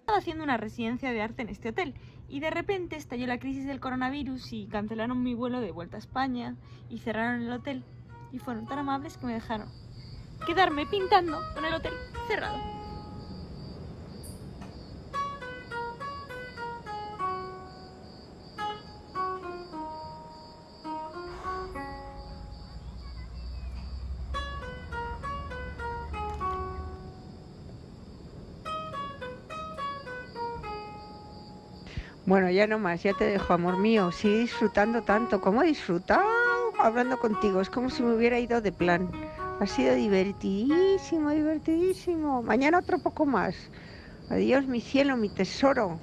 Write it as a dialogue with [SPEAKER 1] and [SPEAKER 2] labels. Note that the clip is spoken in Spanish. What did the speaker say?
[SPEAKER 1] Estaba haciendo una residencia de arte en este hotel y de repente estalló la crisis del coronavirus y cancelaron mi vuelo de vuelta a España y cerraron el hotel y fueron tan amables que me dejaron quedarme pintando con el hotel cerrado.
[SPEAKER 2] Bueno, ya no más, ya te dejo, amor mío. Sigue disfrutando tanto. ¿Cómo he disfrutado hablando contigo? Es como si me hubiera ido de plan. Ha sido divertidísimo, divertidísimo. Mañana otro poco más. Adiós, mi cielo, mi tesoro.